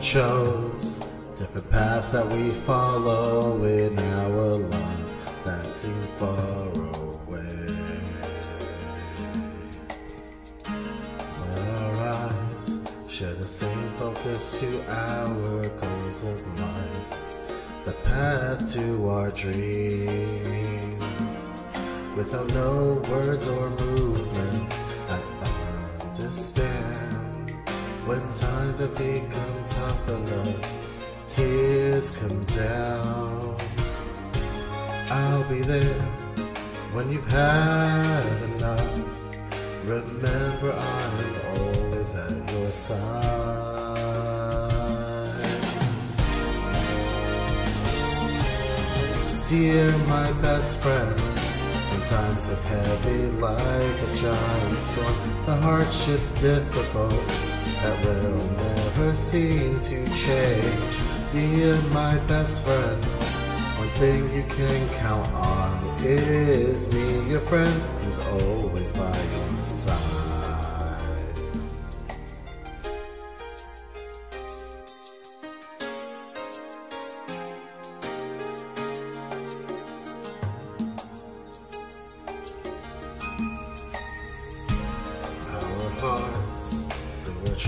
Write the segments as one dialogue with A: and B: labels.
A: chose different paths that we follow in our lives that seem far away. Our eyes share the same focus to our goals in life, the path to our dreams. Without no words or movements, I understand when times have become tough enough, tears come down. I'll be there when you've had enough. Remember, I'm always at your side. Dear my best friend, when times are heavy like a giant storm, the hardships difficult that will never seem to change. Dear my best friend, one thing you can count on is me, your friend, who's always by your side.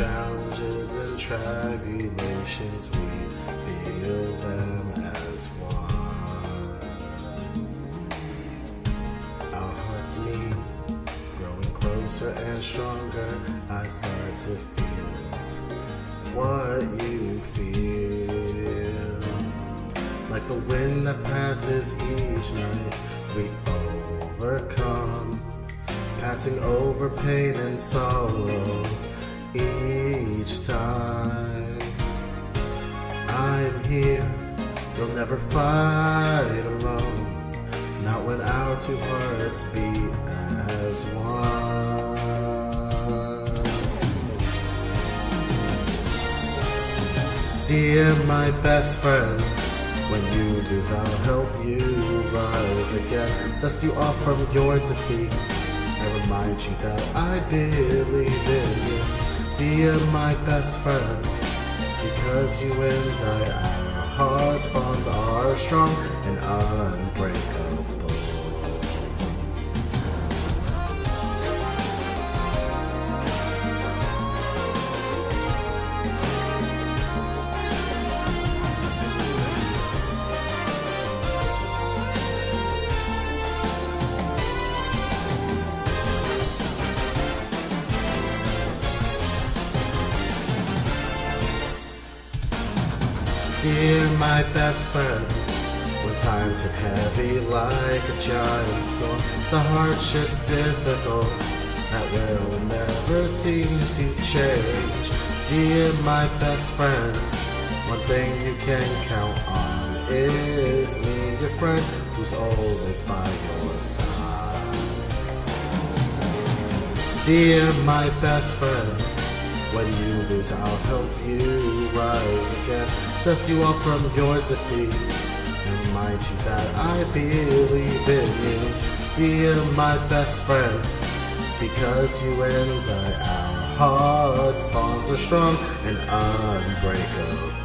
A: Challenges and tribulations, we feel them as one. Our hearts meet, growing closer and stronger. I start to feel what you feel. Like the wind that passes each night, we overcome passing over pain and sorrow each time. I'm here, you'll never fight alone, not when our two hearts beat as one. Dear my best friend, when you lose, I'll help you rise again. Dust you off from your defeat. I remind you that I believe in you. Dear my best friend, because you and I, our hearts bonds are strong and unbreakable. Dear my best friend, when times get heavy like a giant storm, the hardships difficult that will never seem to change. Dear my best friend, one thing you can count on is me, your friend, who's always by your side. Dear my best friend, when you lose, I'll help you rise Dust you off from your defeat. Remind you that I believe in you. Dear my best friend, because you and I, our hearts bonds are strong and unbreakable.